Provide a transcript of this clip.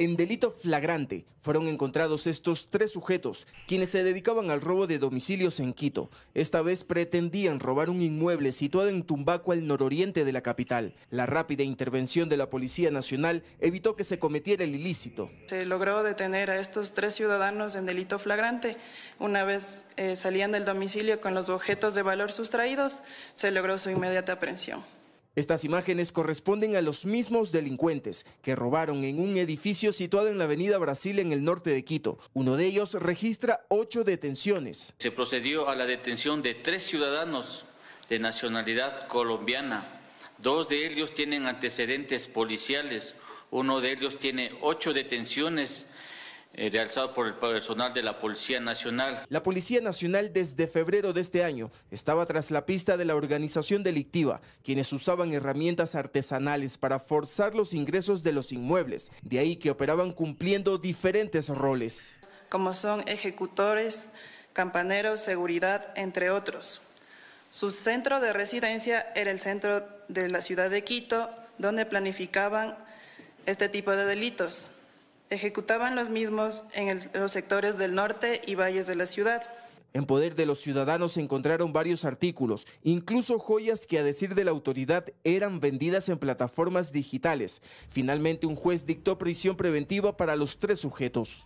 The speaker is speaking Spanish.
En delito flagrante fueron encontrados estos tres sujetos, quienes se dedicaban al robo de domicilios en Quito. Esta vez pretendían robar un inmueble situado en Tumbaco, al nororiente de la capital. La rápida intervención de la Policía Nacional evitó que se cometiera el ilícito. Se logró detener a estos tres ciudadanos en delito flagrante. Una vez eh, salían del domicilio con los objetos de valor sustraídos, se logró su inmediata aprehensión. Estas imágenes corresponden a los mismos delincuentes que robaron en un edificio situado en la avenida Brasil en el norte de Quito. Uno de ellos registra ocho detenciones. Se procedió a la detención de tres ciudadanos de nacionalidad colombiana. Dos de ellos tienen antecedentes policiales. Uno de ellos tiene ocho detenciones eh, realizado por el personal de la Policía Nacional. La Policía Nacional desde febrero de este año estaba tras la pista de la organización delictiva, quienes usaban herramientas artesanales para forzar los ingresos de los inmuebles, de ahí que operaban cumpliendo diferentes roles. Como son ejecutores, campaneros, seguridad, entre otros. Su centro de residencia era el centro de la ciudad de Quito, donde planificaban este tipo de delitos ejecutaban los mismos en los sectores del norte y valles de la ciudad. En poder de los ciudadanos se encontraron varios artículos, incluso joyas que a decir de la autoridad eran vendidas en plataformas digitales. Finalmente un juez dictó prisión preventiva para los tres sujetos.